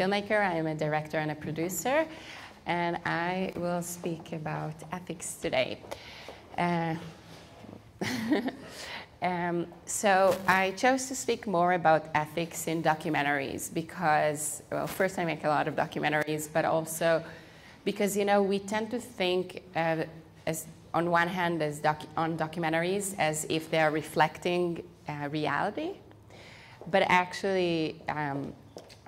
filmmaker, I'm a director and a producer, and I will speak about ethics today. Uh, um, so I chose to speak more about ethics in documentaries because, well, first I make a lot of documentaries, but also because, you know, we tend to think uh, as on one hand as doc on documentaries as if they are reflecting uh, reality, but actually um,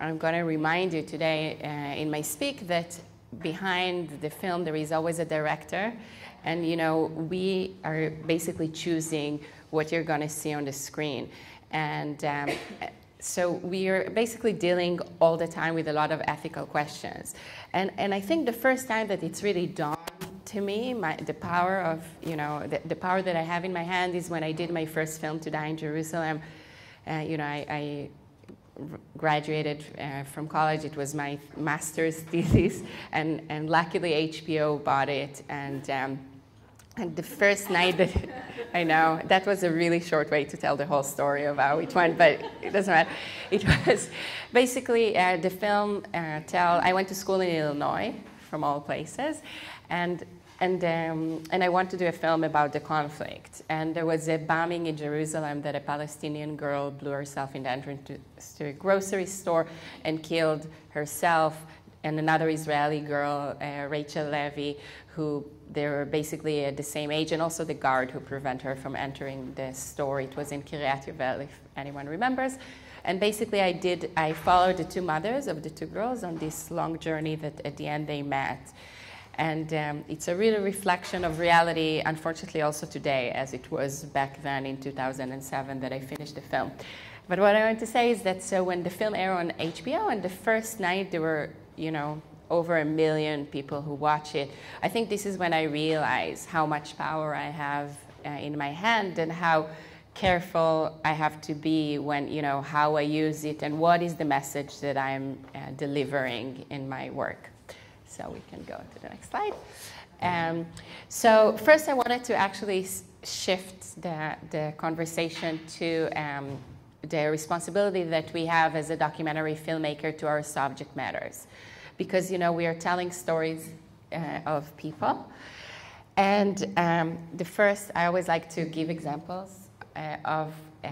I'm going to remind you today uh, in my speak that behind the film there is always a director, and you know we are basically choosing what you're going to see on the screen, and. Um, so we are basically dealing all the time with a lot of ethical questions. And, and I think the first time that it's really dawned to me, my, the power of, you know, the, the, power that I have in my hand is when I did my first film, To Die in Jerusalem. Uh, you know, I, I graduated uh, from college. It was my master's thesis, and, and luckily HBO bought it. And, um, and the first night that I know that was a really short way to tell the whole story of how it went, but it doesn't matter. It was basically uh, the film uh, tell. I went to school in Illinois, from all places, and and, um, and I wanted to do a film about the conflict. And there was a bombing in Jerusalem that a Palestinian girl blew herself in the entrance to, to a grocery store and killed herself and another Israeli girl, uh, Rachel Levy, who they were basically at the same age, and also the guard who prevented her from entering the store. It was in Kiryat Yovel, if anyone remembers. And basically, I did. I followed the two mothers of the two girls on this long journey that at the end they met. And um, it's a real reflection of reality, unfortunately, also today, as it was back then in 2007 that I finished the film. But what I want to say is that so when the film aired on HBO, and the first night there were, you know, over a million people who watch it, I think this is when I realized how much power I have uh, in my hand and how careful I have to be when, you know, how I use it and what is the message that I'm uh, delivering in my work. So we can go to the next slide. Um, so first I wanted to actually shift the, the conversation to um, the responsibility that we have as a documentary filmmaker to our subject matters. Because, you know, we are telling stories uh, of people. And um, the first, I always like to give examples uh, of uh,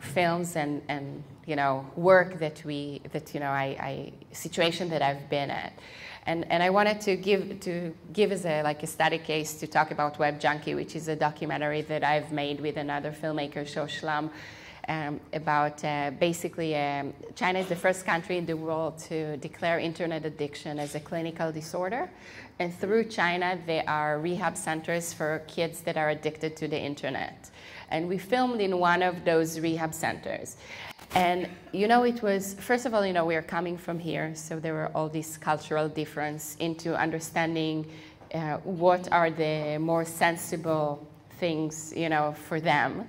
films and, and, you know, work that we, that, you know, I, I situation that I've been at. And, and I wanted to give, to give as a, like a study case to talk about Web Junkie, which is a documentary that I've made with another filmmaker, Shosh Shlam, um, about uh, basically um, China is the first country in the world to declare internet addiction as a clinical disorder. And through China, there are rehab centers for kids that are addicted to the internet. And we filmed in one of those rehab centers. And you know, it was first of all, you know, we are coming from here, so there were all these cultural difference into understanding uh, what are the more sensible things, you know, for them.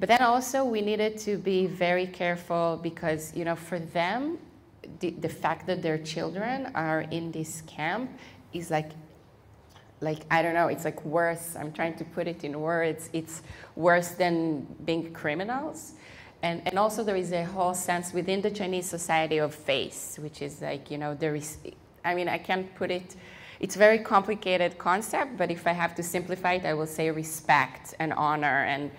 But then also we needed to be very careful because, you know, for them, the, the fact that their children are in this camp is like like I don't know, it's like worse. I'm trying to put it in words. It's worse than being criminals. And, and also there is a whole sense within the Chinese society of face, which is like, you know, there is, I mean, I can't put it, it's a very complicated concept, but if I have to simplify it, I will say respect and honor. And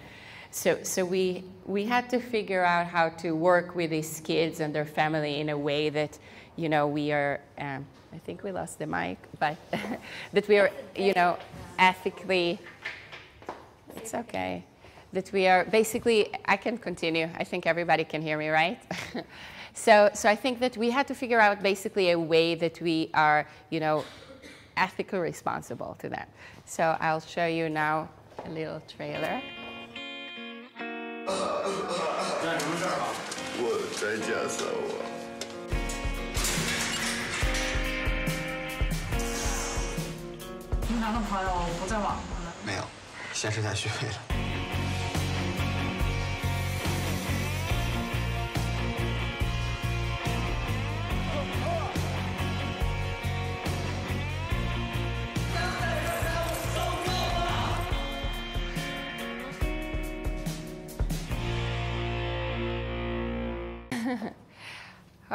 so, so we, we had to figure out how to work with these kids and their family in a way that, you know, we are, um, I think we lost the mic, but that we are, you know, ethically, it's okay that we are basically, I can continue. I think everybody can hear me, right? so, so I think that we had to figure out basically a way that we are, you know, ethically responsible to them. So I'll show you now a little trailer. 平常的朋友不在网上了。没有，先是在续费了。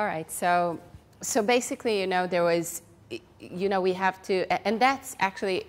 All right. So, so basically, you know, there was, you know, we have to, and that's actually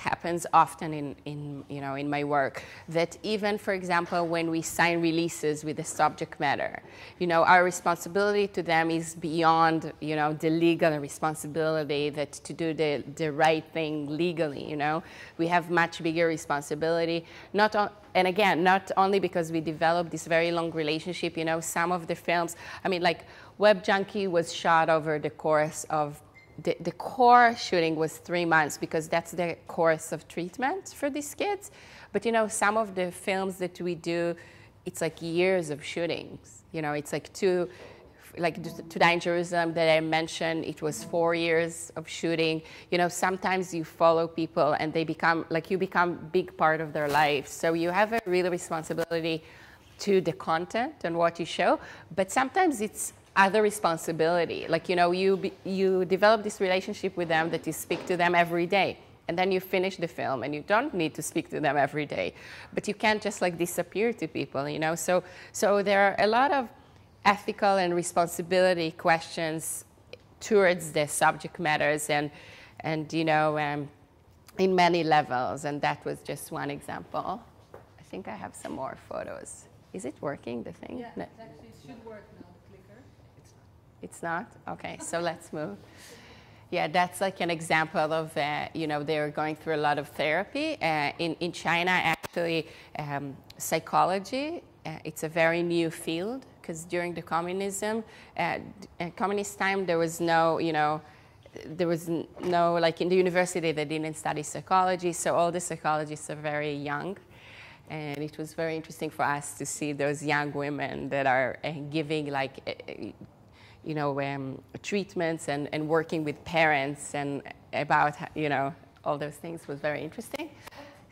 happens often in, in, you know, in my work, that even, for example, when we sign releases with the subject matter, you know, our responsibility to them is beyond, you know, the legal responsibility that to do the, the right thing legally, you know. We have much bigger responsibility, not on, and again, not only because we developed this very long relationship, you know, some of the films, I mean, like, Web Junkie was shot over the course of the, the core shooting was three months because that's the course of treatment for these kids. But you know, some of the films that we do, it's like years of shootings. You know, it's like two, like To Die in Jerusalem um, that I mentioned, it was four years of shooting. You know, sometimes you follow people and they become, like you become big part of their life. So you have a real responsibility to the content and what you show, but sometimes it's other responsibility. Like, you know, you, you develop this relationship with them that you speak to them every day. And then you finish the film and you don't need to speak to them every day. But you can't just like disappear to people, you know? So, so there are a lot of ethical and responsibility questions towards the subject matters and, and you know, um, in many levels. And that was just one example. I think I have some more photos. Is it working, the thing? Yeah, no. it actually should work now. It's not? Okay, so let's move. Yeah, that's like an example of, uh, you know, they're going through a lot of therapy. Uh, in, in China, actually, um, psychology, uh, it's a very new field because during the communism, uh, communist time, there was no, you know, there was no, like in the university, they didn't study psychology, so all the psychologists are very young. And it was very interesting for us to see those young women that are uh, giving like uh, you know, um, treatments and, and working with parents and about, you know, all those things was very interesting.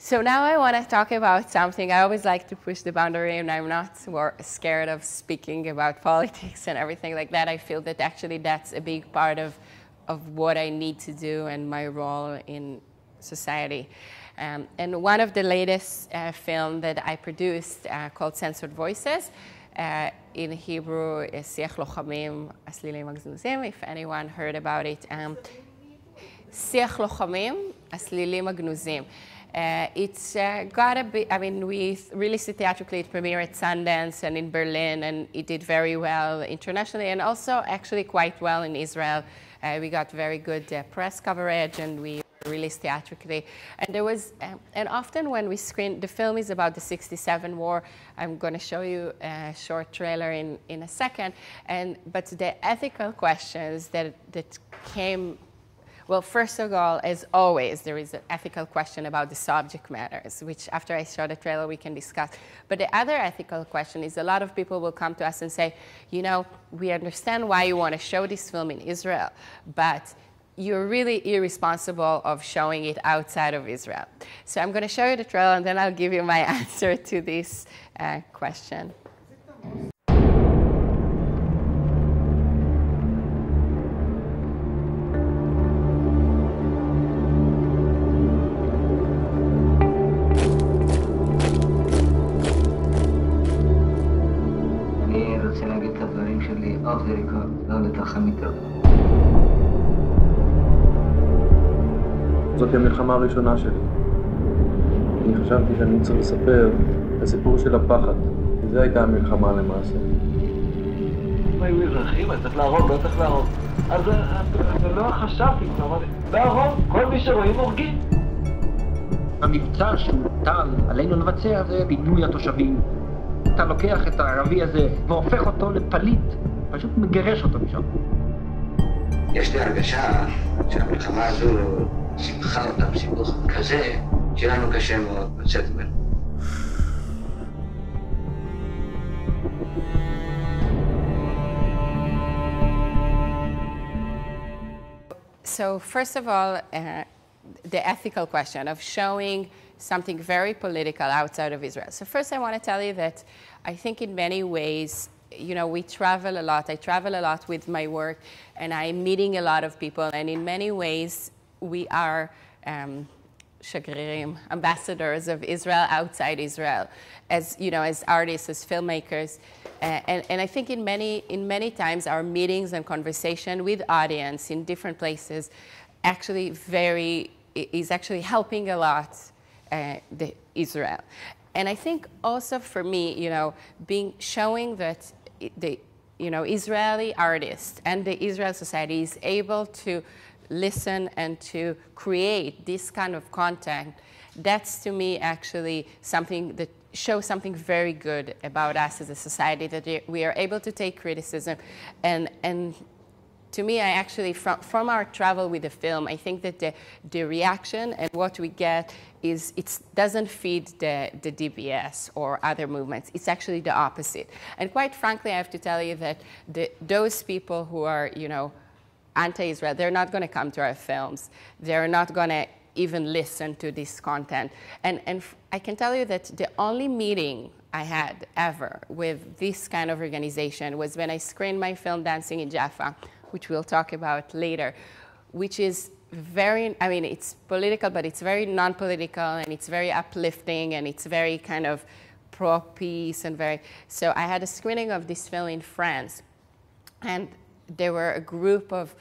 So now I want to talk about something. I always like to push the boundary, and I'm not scared of speaking about politics and everything like that. I feel that actually that's a big part of, of what I need to do and my role in society. Um, and one of the latest uh, film that I produced uh, called Censored Voices uh, in Hebrew is Siach Lochamim Aslilim Agnuzim, if anyone heard about it. Um, Siach Lochamim Aslilim Agnuzim. Uh, it's uh, got a bit, I mean, we released it theatrically, it premiered at Sundance and in Berlin, and it did very well internationally and also actually quite well in Israel. Uh, we got very good uh, press coverage and we released theatrically. And there was, um, and often when we screen, the film is about the 67 war. I'm going to show you a short trailer in, in a second. And, but the ethical questions that, that came well, first of all, as always, there is an ethical question about the subject matters, which after I show the trailer, we can discuss. But the other ethical question is a lot of people will come to us and say, you know, we understand why you want to show this film in Israel, but you're really irresponsible of showing it outside of Israel. So I'm going to show you the trailer and then I'll give you my answer to this uh, question. הראשונה שלי. אני חשבתי שאני צריך לספר את הסיפור של הפחד. וזו הייתה המלחמה למעשה. אם היו אזרחים, אז צריך להרוג, לא צריך להרוג. אז לא חשבתי, אמרתי, להרוג, כל מי שרואים הורגים. המבצע שהוטל עלינו לבצע זה פינוי התושבים. אתה לוקח את הערבי הזה והופך אותו לפליט, פשוט מגרש אותו משם. יש לי הרגשה שהמלחמה הזו סיבכה אותם סיבוך כזה, שיהיה לנו קשה מאוד לצאת ממנו. So first of all, uh, the ethical question of showing something very political outside of Israel. So first I want to tell you that I think in many ways you know, we travel a lot. I travel a lot with my work, and I'm meeting a lot of people. And in many ways, we are, um, ambassadors of Israel outside Israel, as you know, as artists, as filmmakers, uh, and, and I think in many in many times our meetings and conversation with audience in different places, actually very is actually helping a lot uh, the Israel, and I think also for me, you know, being showing that the you know Israeli artists and the Israel society is able to listen and to create this kind of content, that's to me actually something that shows something very good about us as a society, that we are able to take criticism. And, and to me, I actually, from, from our travel with the film, I think that the, the reaction and what we get is it doesn't feed the, the BDS or other movements. It's actually the opposite. And quite frankly, I have to tell you that the, those people who are, you know, anti-Israel, they're not going to come to our films. They're not going to even listen to this content. And, and I can tell you that the only meeting I had ever with this kind of organization was when I screened my film Dancing in Jaffa, which we'll talk about later, which is very, I mean, it's political, but it's very non-political and it's very uplifting and it's very kind of pro-peace and very, so I had a screening of this film in France. And there were a group of,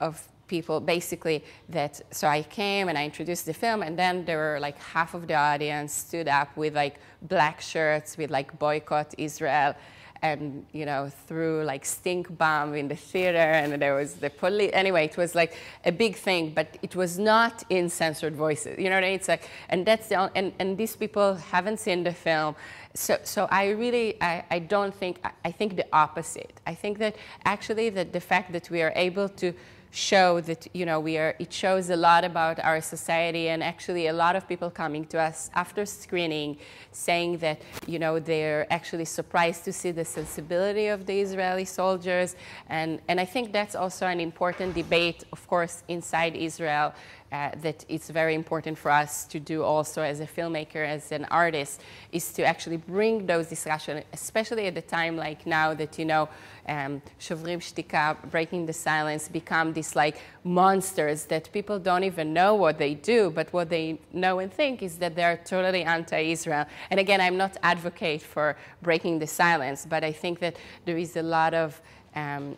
of people basically that, so I came and I introduced the film and then there were like half of the audience stood up with like black shirts with like boycott Israel and you know threw like stink bomb in the theater and there was the police anyway it was like a big thing but it was not in censored voices you know what I mean it's like and that's the and, and these people haven't seen the film so, so I really, I, I don't think, I, I think the opposite. I think that actually that the fact that we are able to show that you know we are it shows a lot about our society. And actually a lot of people coming to us after screening saying that you know they're actually surprised to see the sensibility of the Israeli soldiers. And and I think that's also an important debate of course inside Israel uh, that it's very important for us to do also as a filmmaker, as an artist, is to actually bring those discussions, especially at the time like now that, you know, um, Shtika, breaking the silence, become these like monsters that people don't even know what they do, but what they know and think is that they're totally anti-Israel. And again, I'm not advocate for breaking the silence, but I think that there is a lot of um,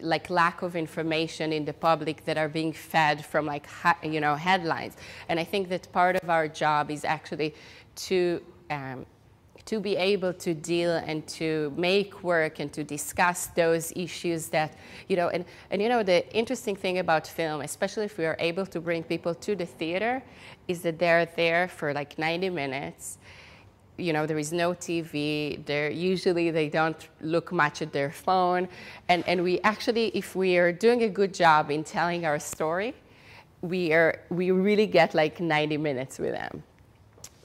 like lack of information in the public that are being fed from like you know headlines. And i think that part of our job is actually to um, to be able to deal and to make work and to discuss those issues that you know and, and you know the interesting thing about film especially if we are able to bring people to the theater is that they're there for like 90 minutes you know, there is no TV. They're usually they don't look much at their phone, and and we actually, if we are doing a good job in telling our story, we are we really get like 90 minutes with them.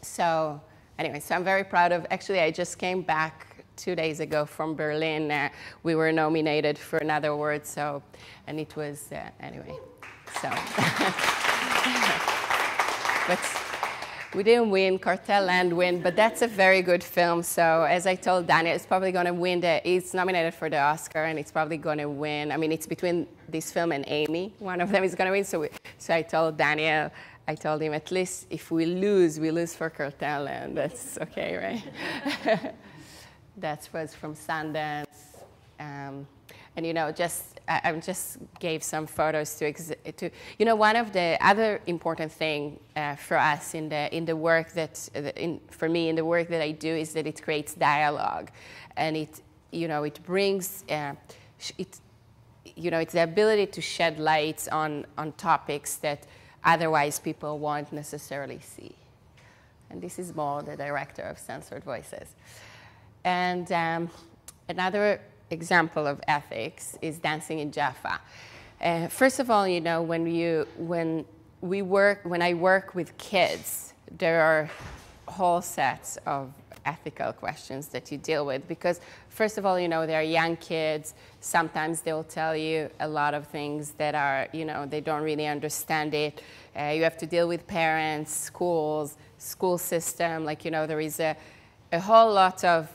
So anyway, so I'm very proud of. Actually, I just came back two days ago from Berlin. Uh, we were nominated for another award, so and it was uh, anyway. So. but we didn't win, Cartel Land win, but that's a very good film. So as I told Daniel, it's probably going to win the, it's nominated for the Oscar and it's probably going to win. I mean, it's between this film and Amy. One of them is going to win. So, we, so I told Daniel, I told him, at least if we lose, we lose for Cartel Land. That's okay, right? that was from Sundance. Um, and you know, just I, I, just gave some photos to, to, you know, one of the other important thing uh, for us in the in the work that, in, for me in the work that I do is that it creates dialogue, and it, you know, it brings uh, it, you know, it's the ability to shed lights on on topics that otherwise people won't necessarily see. And this is Mor, the director of Censored Voices. And um, another example of ethics is dancing in Jaffa. Uh, first of all, you know, when, you, when, we work, when I work with kids, there are whole sets of ethical questions that you deal with because first of all you know they're young kids. Sometimes they'll tell you a lot of things that are you know they don't really understand it. Uh, you have to deal with parents schools school system. Like you know there is a, a whole lot of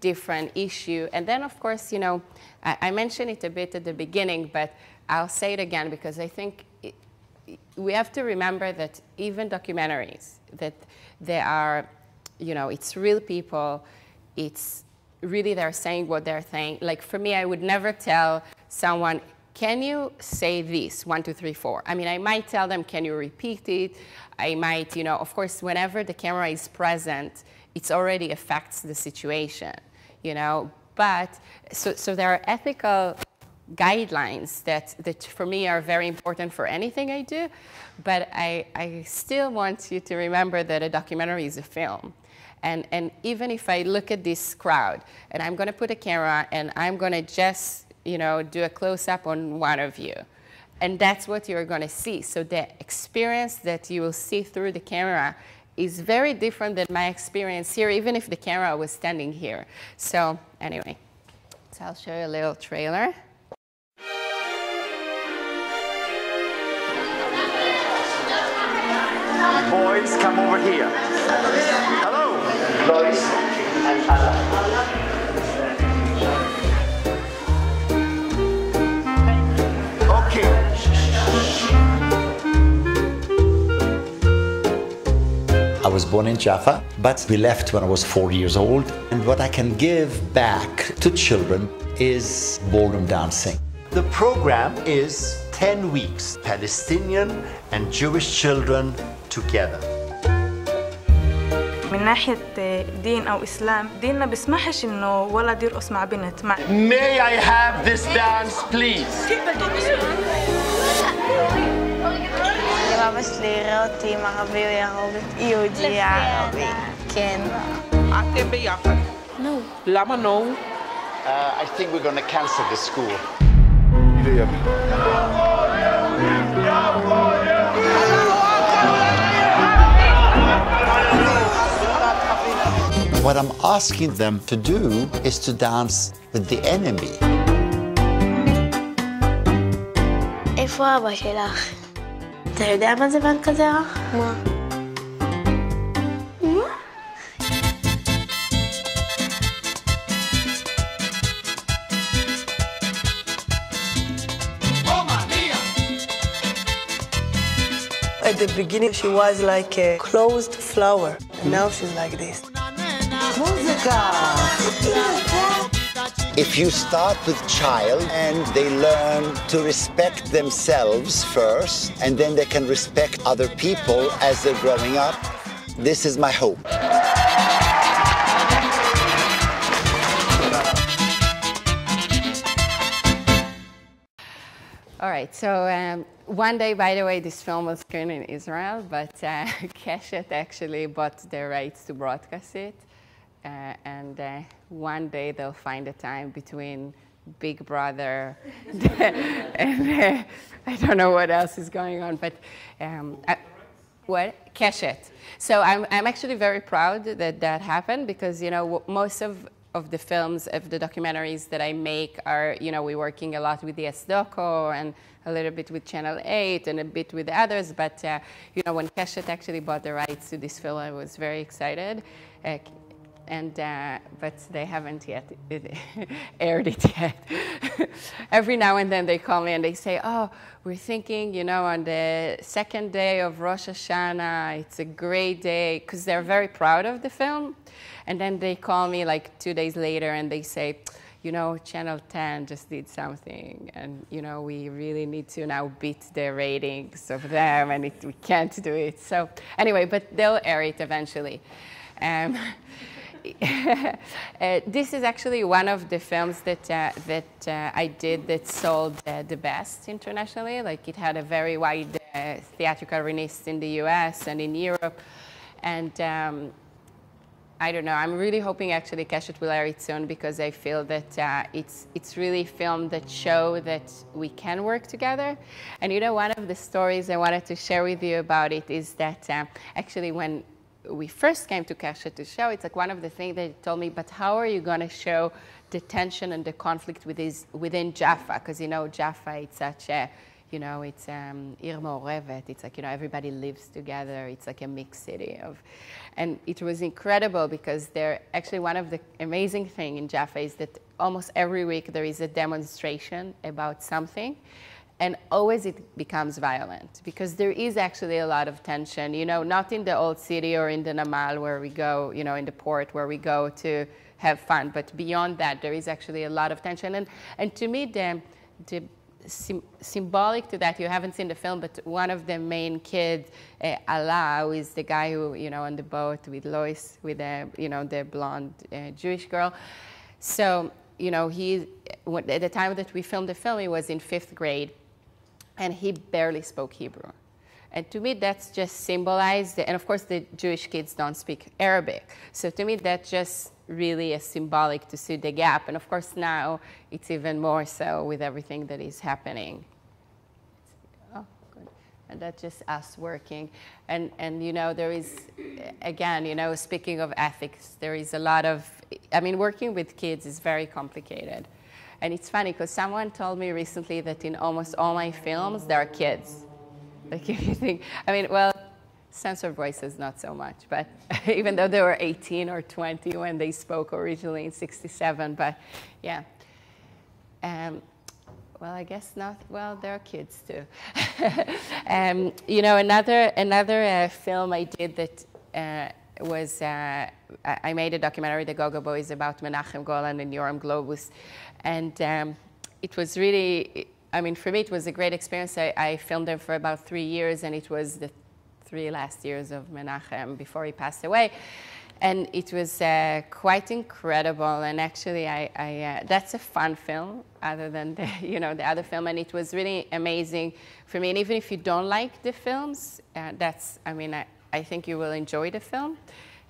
different issue. And then, of course, you know, I, I, mentioned it a bit at the beginning, but I'll say it again because I think it, we have to remember that even documentaries, that they are, you know, it's real people, it's really they're saying what they're saying. Like for me, I would never tell someone, can you say this, one, two, three, four? I mean, I might tell them, can you repeat it? I might, you know, of course, whenever the camera is present, it already affects the situation, you know. But, so, so there are ethical guidelines that, that for me are very important for anything I do, but I, I still want you to remember that a documentary is a film. And, and even if I look at this crowd and I'm going to put a camera and I'm going to just, you know, do a close-up on one of you, and that's what you're going to see. So the experience that you will see through the camera is very different than my experience here, even if the camera was standing here. So anyway, so I'll show you a little trailer. Boys, come over here. Hello. Boys and Okay. I was born in Jaffa, but we left when I was four years old. And what I can give back to children is ballroom dancing. The program is 10 weeks, Palestinian and Jewish children together. من ناحية دين أو إسلام ديننا بيسمحش إنه ولد يرقص مع بنت مع May I have this dance please? אבא שלי יראה אותי עם ערבי, הוא יהרוג יהודי ערבי. כן. אתם ביחד. No. למה no? I think we're going to cancel the school. What I'm asking them to do is to dance with the enemy. איפה אבא שלך? אתה יודע מה זה בנק הזרע? מה? At the beginning, she was like a closed flower. And now she's like this. If you start with child and they learn to respect themselves first, and then they can respect other people as they're growing up, this is my hope. All right, so um, one day, by the way, this film was screened in Israel, but uh, Keshet actually bought the rights to broadcast it. Uh, and uh, one day they'll find a time between Big Brother and uh, I don't know what else is going on, but um, I, what Keshet. So I'm, I'm actually very proud that that happened because you know most of of the films, of the documentaries that I make are, you know, we're working a lot with the yes Docu and a little bit with Channel 8 and a bit with others. But, uh, you know, when Keshet actually bought the rights to this film, I was very excited. Uh, and uh, but they haven't yet aired it yet. Every now and then they call me and they say, "Oh, we're thinking, you know, on the second day of Rosh Hashanah, it's a great day," because they're very proud of the film. And then they call me like two days later and they say, "You know, Channel 10 just did something, and you know, we really need to now beat the ratings of them, and it, we can't do it." So anyway, but they'll air it eventually. Um, uh, this is actually one of the films that, uh, that uh, I did that sold uh, the best internationally. Like it had a very wide uh, theatrical release in the US and in Europe. And um, I don't know, I'm really hoping actually Keshet will air it soon because I feel that uh, it's, it's really film that show that we can work together. And you know, one of the stories I wanted to share with you about it is that actually when we first came to Keshet to show, it's like one of the things they told me, but how are you going to show the tension and the conflict with his, within Jaffa? Because, you know, Jaffa, it's such a, you know, it's um, It's like, you know, everybody lives together. It's like a mixed city of, and it was incredible because there, actually one of the amazing thing in Jaffa is that almost every week there is a demonstration about something. And always it becomes violent because there is actually a lot of tension, you know, not in the old city or in the Namal where we go, you know, in the port where we go to have fun, but beyond that, there is actually a lot of tension. And, and to me, the, the sim symbolic to that, you haven't seen the film, but one of the main kids, uh, Ala, who is the guy who, you know, on the boat with Lois, with the, you know, the blonde uh, Jewish girl. So, you know, he, at the time that we filmed the film, he was in fifth grade and he barely spoke Hebrew. And to me, that's just symbolized, and of course, the Jewish kids don't speak Arabic. So to me, that just really is symbolic to see the gap. And of course, now it's even more so with everything that is happening. Oh, good. And that's just us working. And, and, you know, there is, again, you know, speaking of ethics, there is a lot of, I mean, working with kids is very complicated. And it's funny because someone told me recently that in almost all my films, there are kids. Like if you think, I mean, well, censored voices not so much, but even though they were 18 or 20 when they spoke originally in 67, but yeah. Um, well, I guess not. Well, there are kids too. um, you know, another another uh, film I did that uh, was uh, I made a documentary, The Go-Go Boys, about Menachem Golan and Yoram Globus, and um, it was really. I mean, for me, it was a great experience. I, I filmed him for about three years, and it was the three last years of Menachem before he passed away. And it was uh, quite incredible. And actually, I, I uh, that's a fun film, other than the, you know, the other film. And it was really amazing for me. And even if you don't like the films, uh, that's, I mean, I, I think you will enjoy the film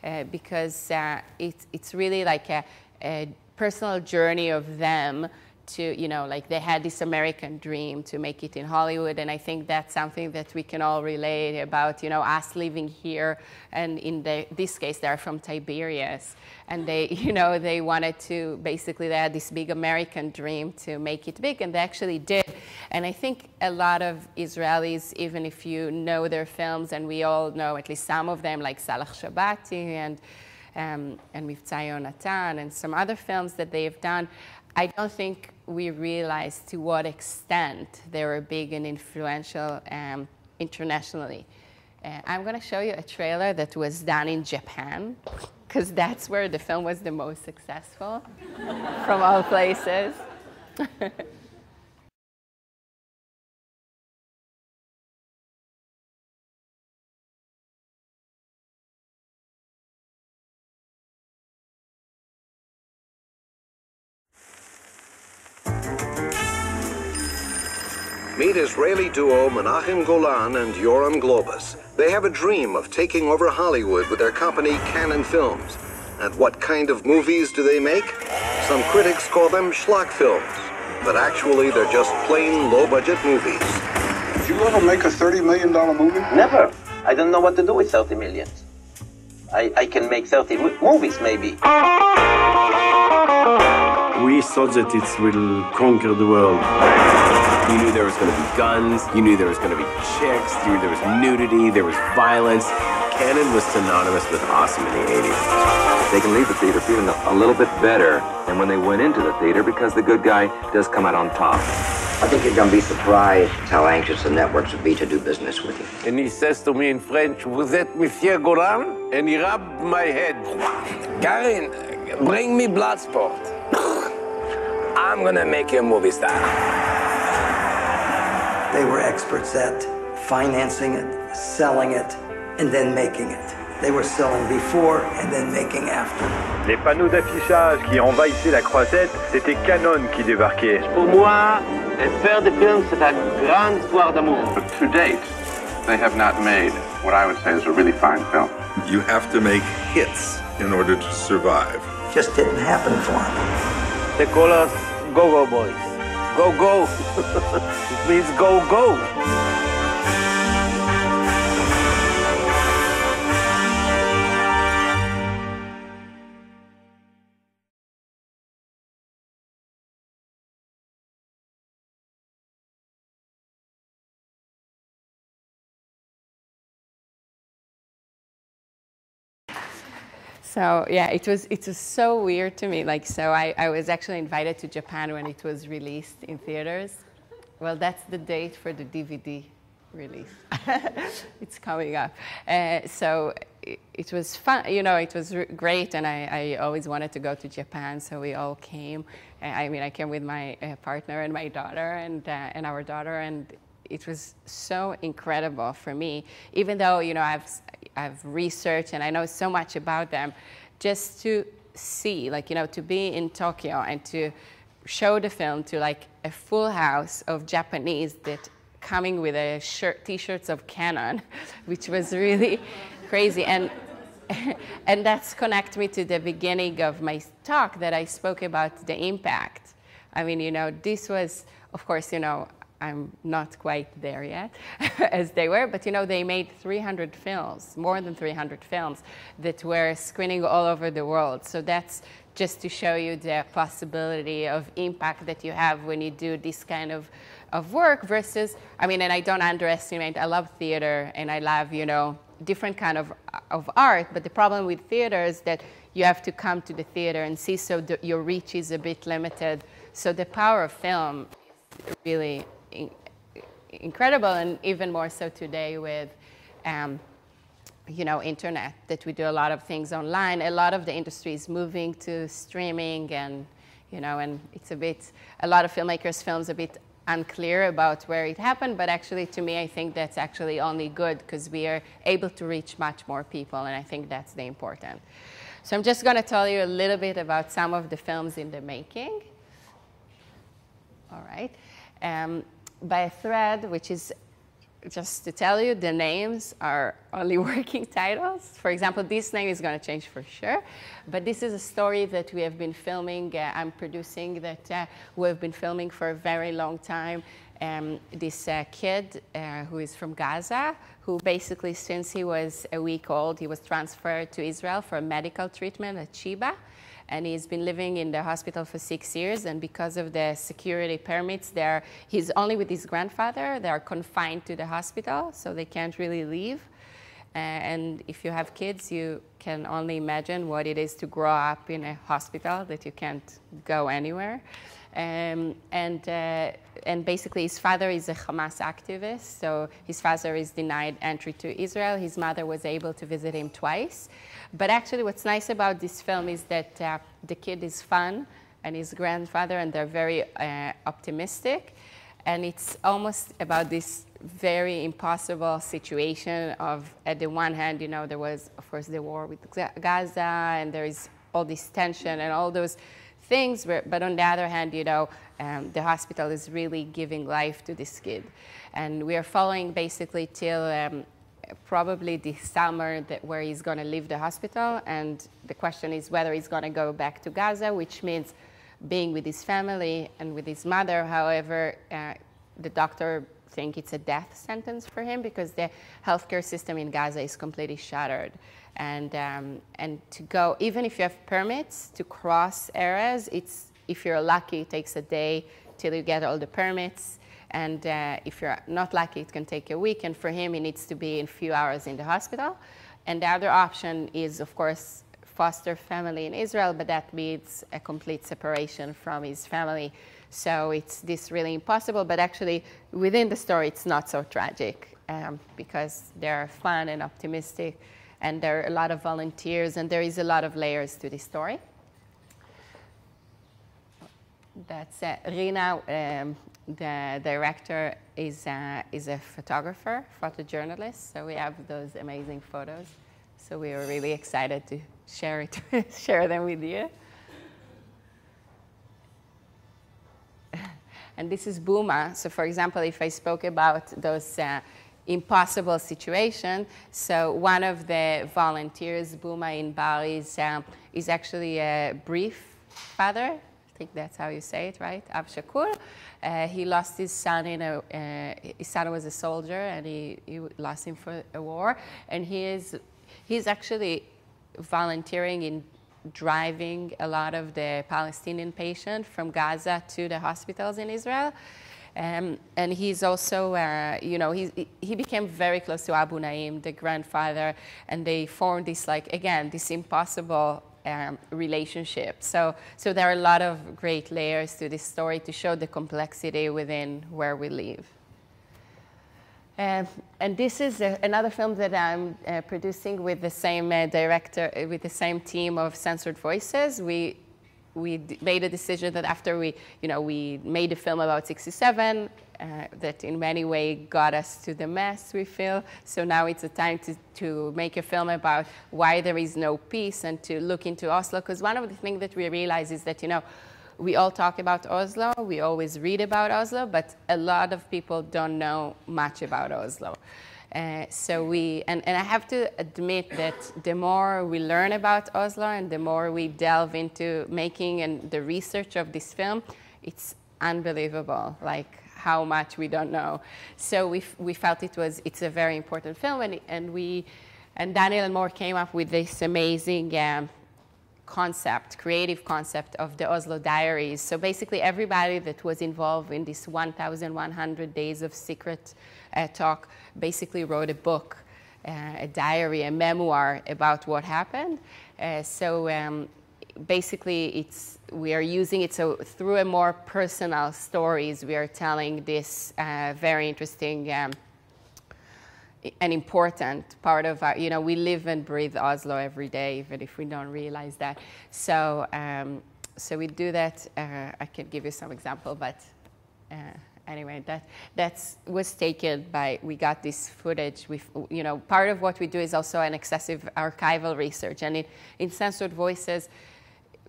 uh, because uh, it, it's really like a, a personal journey of them to, you know, like they had this American dream to make it in Hollywood. And I think that's something that we can all relate about, you know, us living here. And in the, this case, they're from Tiberias. And they, you know, they wanted to, basically, they had this big American dream to make it big. And they actually did. And I think a lot of Israelis, even if you know their films, and we all know at least some of them, like Salah Shabati and, um, and Mivtza Yonatan and some other films that they have done, I don't think we realized to what extent they were big and influential um, internationally. Uh, I'm going to show you a trailer that was done in Japan, because that's where the film was the most successful from all places. Meet Israeli duo Menachem Golan and Yoram Globus. They have a dream of taking over Hollywood with their company Cannon Films. And what kind of movies do they make? Some critics call them schlock films, but actually they're just plain low-budget movies. Did you ever make a $30 million movie? Never. I don't know what to do with 30 millions. I, I can make 30 movies, maybe. We thought that it will conquer the world. You knew there was going to be guns. You knew there was going to be chicks. You knew there was nudity. There was violence. Cannon was synonymous with awesome in the 80s. They can leave the theater feeling a little bit better than when they went into the theater because the good guy does come out on top. I think you're going to be surprised how anxious the networks would be to do business with you. And he says to me in French, Vous êtes Monsieur Golan? And he rubbed my head. Karin, bring me Bloodsport. I'm going to make you a movie star. They were experts at financing it, selling it, and then making it. They were selling before and then making after. Les panneaux d'affichage qui envahissaient la croisette, c'était Cannon qui débarquait. Pour moi, faire des films, c'est une grande histoire d'amour. To date, they have not made what I would say is a really fine film. You have to make hits in order to survive. Just didn't happen for them. They call us Go-Go Boys. Go, go. it means go, go. So yeah, it was it was so weird to me. Like so, I, I was actually invited to Japan when it was released in theaters, well, that's the date for the DVD release. it's coming up. Uh, so it, it, was fun, you know, it was great, and I, I, always wanted to go to Japan, so we all came. Uh, I mean, I came with my uh, partner and my daughter and, uh, and our daughter, and it was so incredible for me, even though, you know, I've, I've researched and I know so much about them, just to see, like, you know, to be in Tokyo and to show the film to like a full house of Japanese that coming with a shirt, t-shirts of Cannon, which was really crazy. And, and that's connect me to the beginning of my talk that I spoke about the impact. I mean, you know, this was, of course, you know, I'm not quite there yet, as they were, but you know, they made 300 films, more than 300 films that were screening all over the world. So that's just to show you the possibility of impact that you have when you do this kind of, of work versus, I mean, and I don't underestimate, I love theater and I love, you know, different kind of, of art, but the problem with theater is that you have to come to the theater and see, so the, your reach is a bit limited. So the power of film really incredible, and even more so today with um, you know, internet, that we do a lot of things online. A lot of the industry is moving to streaming and, you know, and it's a bit, a lot of filmmakers' films a bit unclear about where it happened, but actually to me, I think that's actually only good because we are able to reach much more people, and I think that's the important. So I'm just going to tell you a little bit about some of the films in the making. All right. Um, by a thread, which is just to tell you, the names are only working titles. For example, this name is going to change for sure. But this is a story that we have been filming, uh, I'm producing, that uh, we have been filming for a very long time. Um, this uh, kid uh, who is from Gaza, who basically, since he was a week old, he was transferred to Israel for medical treatment at Sheba and he's been living in the hospital for six years. And because of the security permits, there he's only with his grandfather. They are confined to the hospital, so they can't really leave. And if you have kids, you can only imagine what it is to grow up in a hospital that you can't go anywhere. Um, and, uh, and basically, his father is a Hamas activist, so his father is denied entry to Israel. His mother was able to visit him twice. But actually, what's nice about this film is that uh, the kid is fun and his grandfather, and they're very uh, optimistic. And it's almost about this very impossible situation of, at the one hand, you know, there was, of course, the war with Gaza, and there is all this tension and all those things. But on the other hand, you know, um, the hospital is really giving life to this kid. And we are following basically till um, probably the summer that, where he's going to leave the hospital. And the question is whether he's going to go back to Gaza, which means being with his family and with his mother. However, uh, the doctor think it's a death sentence for him because the healthcare system in Gaza is completely shattered. And, um, and to go, even if you have permits to cross areas, it's, if you're lucky, it takes a day till you get all the permits. And uh, if you're not lucky, it can take a week. And for him, he needs to be in a few hours in the hospital. And the other option is, of course, foster family in Israel, but that means a complete separation from his family. So it's this really impossible, but actually within the story, it's not so tragic um, because they're fun and optimistic, and there are a lot of volunteers, and there is a lot of layers to the story. That's uh, Rina um, the director is, uh, is a photographer, photojournalist, so we have those amazing photos. So we are really excited to share, it, share them with you. And this is Buma. So for example, if I spoke about those uh, impossible situation, so one of the volunteers, Buma Inbar, is, um, is actually a brief father I think that's how you say it, right? Ab Shakur. Uh, he lost his son in a, uh, his son was a soldier and he, he lost him for a war. And he is, he's actually volunteering in driving a lot of the Palestinian patients from Gaza to the hospitals in Israel. Um, and he's also, uh, you know, he, he became very close to Abu Naim, the grandfather, and they formed this, like, again, this impossible um, relationship. So, so there are a lot of great layers to this story to show the complexity within where we live. Um, and this is a, another film that I'm uh, producing with the same uh, director, uh, with the same team of Censored Voices. We we made a decision that after we, you know, we made a film about 67, uh, that in many ways got us to the mess we feel. So now it's a time to, to make a film about why there is no peace and to look into Oslo. Because one of the things that we realize is that, you know, we all talk about Oslo, we always read about Oslo, but a lot of people don't know much about Oslo. Uh, so we, and, and I have to admit that the more we learn about Oslo and the more we delve into making and the research of this film, it's unbelievable, like how much we don't know. So we, we felt it was, it's a very important film and, and we, and Daniel and Mor came up with this amazing um, concept, creative concept of the Oslo Diaries. So basically everybody that was involved in this 1,100 days of secret uh, talk basically wrote a book, uh, a diary, a memoir about what happened. Uh, so um, basically it's, we are using it so through a more personal stories we are telling this uh, very interesting um, an important part of our, you know, we live and breathe Oslo every day, even if we don't realize that. So, um, so we do that. Uh, I can give you some example, but uh, anyway, that that's was taken by. We got this footage. We, you know, part of what we do is also an excessive archival research, and in, in censored voices,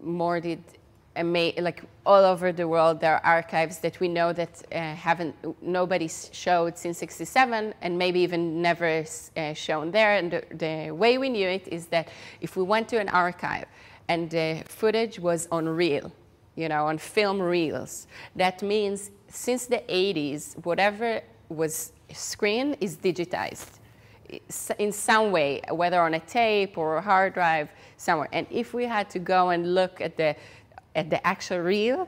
more did like all over the world, there are archives that we know that uh, haven't nobody showed since '67, and maybe even never uh, shown there. And the, the, way we knew it is that if we went to an archive and the footage was on reel, you know, on film reels, that means since the 80s, whatever was screened is digitized in some way, whether on a tape or a hard drive somewhere. And if we had to go and look at the at the actual reel,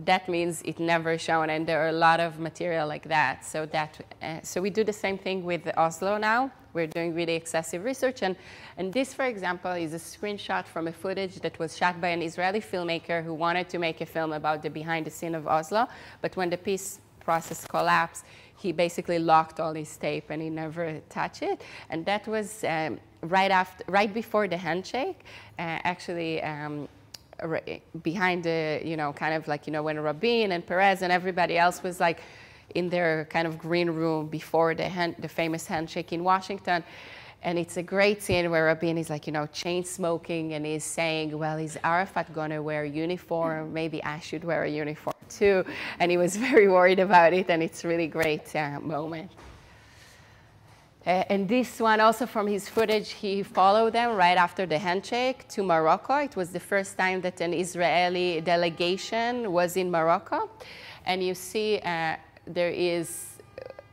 that means it never shown, and there are a lot of material like that. So that, uh, so we do the same thing with Oslo now. We're doing really excessive research, and, and this, for example, is a screenshot from a footage that was shot by an Israeli filmmaker who wanted to make a film about the behind the scene of Oslo, but when the peace process collapsed, he basically locked all his tape and he never touched it. And that was um, right after, right before the handshake. Uh, actually, um, behind the, you know, kind of like, you know, when Rabin and Peres and everybody else was like in their kind of green room before the, hand, the famous handshake in Washington. And it's a great scene where Rabin is like, you know, chain smoking and he's saying, well, is Arafat going to wear a uniform? Maybe I should wear a uniform too. And he was very worried about it, and it's really great uh, moment. Uh, and this one also from his footage, he followed them right after the handshake to Morocco. It was the first time that an Israeli delegation was in Morocco. And you see uh, there is,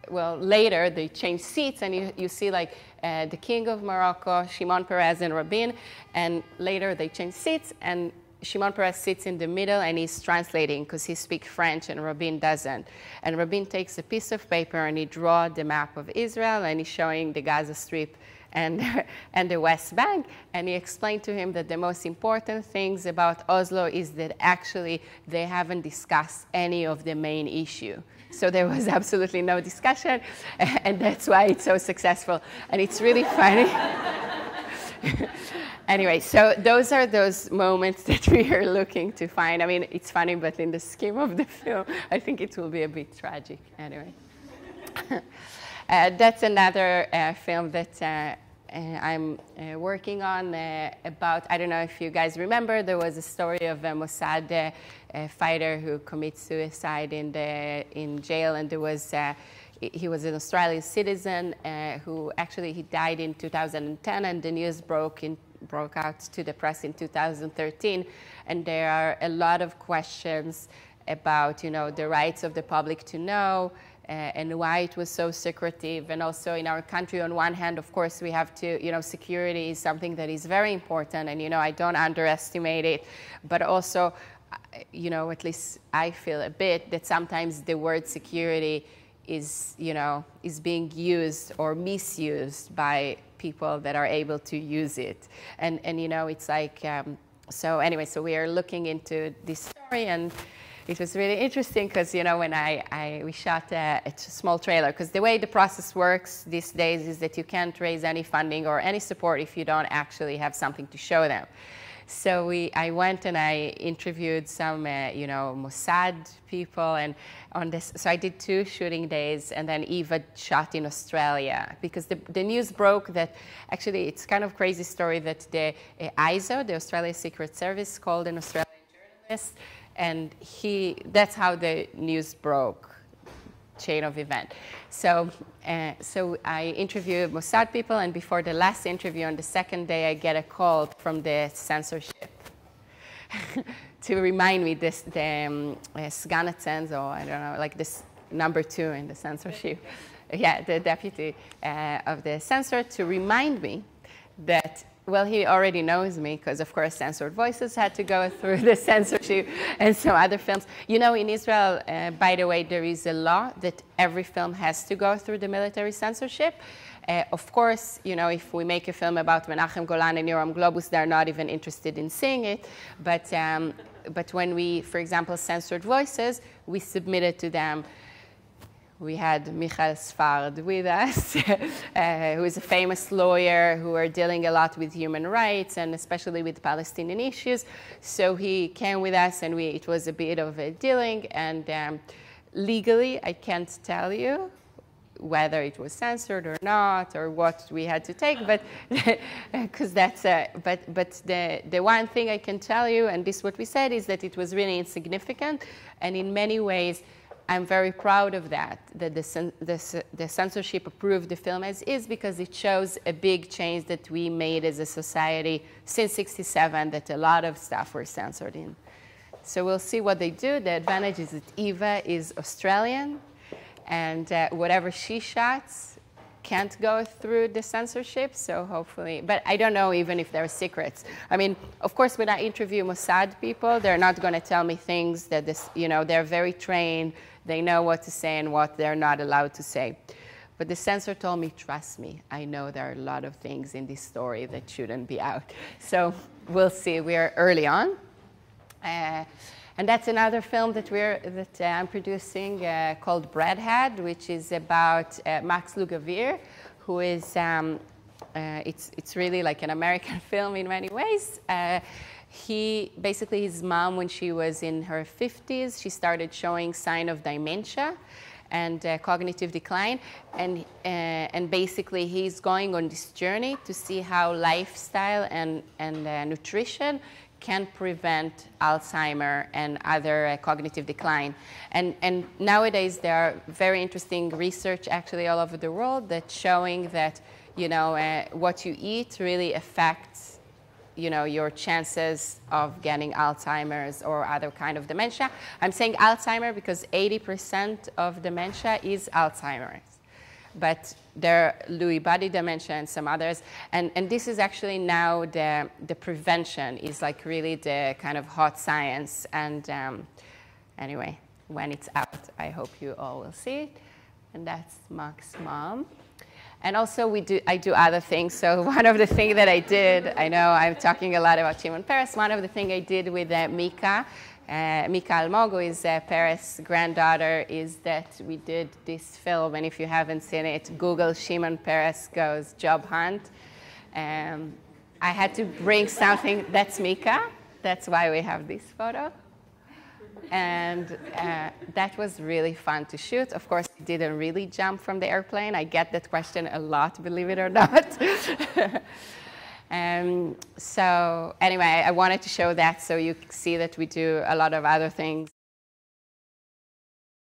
well, later they changed seats and you, you see like uh, the king of Morocco, Shimon Peres and Rabin. And later they changed seats and Shimon Peres sits in the middle and he's translating because he speaks French and Rabin doesn't. And Rabin takes a piece of paper and he draws the map of Israel and he's showing the Gaza Strip and, and the West Bank. And he explained to him that the most important things about Oslo is that actually they haven't discussed any of the main issue. So there was absolutely no discussion, and that's why it's so successful. And it's really funny. Anyway, so those are those moments that we are looking to find. I mean, it's funny, but in the scheme of the film, I think it will be a bit tragic. Anyway, uh, that's another uh, film that uh, uh I'm uh, working on uh, about. I don't know if you guys remember, there was a story of a Mossad fighter who commits suicide in the in jail, and there was he was an Australian citizen uh, who actually he died in 2010 and the news broke in broke out to the press in 2013 and there are a lot of questions about you know the rights of the public to know uh, and why it was so secretive. And also in our country on one hand of course we have to you know security is something that is very important and you know I don't underestimate it. But also uh, you know at least I feel a bit that sometimes the word security is, you know, is being used or misused by people that are able to use it. And, and you know, it's like, um, so anyway, so we are looking into this story and it was really interesting because you know when I, I we shot a, a small trailer because the way the process works these days is that you can't raise any funding or any support if you don't actually have something to show them. So we, I went and I interviewed some, uh, you know, Mossad people, and on this, so I did two shooting days, and then Eva shot in Australia because the, the news broke that actually it's kind of crazy story that the uh, ISO, the Australia Secret Service, called an Australian journalist and he that's how the news broke chain of event. So uh, so i interviewed mossad people and before the last interview on the second day i get a call from the censorship to remind me this the um, uh, i don't know like this number two in the censorship. Yeah the deputy uh, of the censor to remind me that well, he already knows me because, of course, Censored Voices had to go through the censorship and some other films. You know, in Israel, uh, by the way, there is a law that every film has to go through the military censorship. Uh, of course, you know, if we make a film about Menachem Golan and Yoram Globus, they're not even interested in seeing it. But, um, but when we, for example, censored voices, we submitted to them we had Michael Sfard with us, uh, who is a famous lawyer who are dealing a lot with human rights and especially with Palestinian issues. So he came with us and we, it was a bit of a dealing and um, legally I can't tell you whether it was censored or not or what we had to take but because that's a, but but the the one thing I can tell you and this what we said is that it was really insignificant and in many ways I'm very proud of that, that the, the, the, censorship approved the film as is because it shows a big change that we made as a society since 67 that a lot of stuff were censored in. So we'll see what they do. The advantage is that Eva is Australian and uh, whatever she shots can't go through the censorship, so hopefully, but I don't know even if there are secrets. I mean, of course, when I interview Mossad people, they're not going to tell me things that this, you know, they're very trained, they know what to say and what they're not allowed to say. But the censor told me, trust me, I know there are a lot of things in this story that shouldn't be out. So we'll see. We're early on. Uh, and that's another film that, we're, that uh, I'm producing uh, called Breadhead, which is about uh, Max Lugavere, who is, um, uh, it's, it's really like an American film in many ways. He basically his mom when she was in her 50s she started showing sign of dementia and uh, cognitive decline and uh, and basically he's going on this journey to see how lifestyle and and uh, nutrition can prevent Alzheimer and other uh, cognitive decline. And, and nowadays there are very interesting research actually all over the world that's showing that you know, uh, what you eat really affects you know, your chances of getting Alzheimer's or other kind of dementia. I'm saying Alzheimer because 80% of dementia is Alzheimer's. But there are Lewy body dementia and some others. And, and this is actually now the, the prevention is like really the kind of hot science. And um, anyway, when it's out, I hope you all will see it. And that's Max's mom. And also, we do, I do other things. So one of the things that I did, I know I'm talking a lot about Shimon Peres. One of the things I did with uh, Mika, uh, Mika Almog is uh, Peres' granddaughter, is that we did this film. And if you haven't seen it, Google Shimon Peres goes job hunt. Um, I had to bring something. That's Mika. That's why we have this photo and uh, that was really fun to shoot. Of course, I didn't really jump from the airplane. I get that question a lot, believe it or not. um, so anyway, I wanted to show that so you see that we do a lot of other things.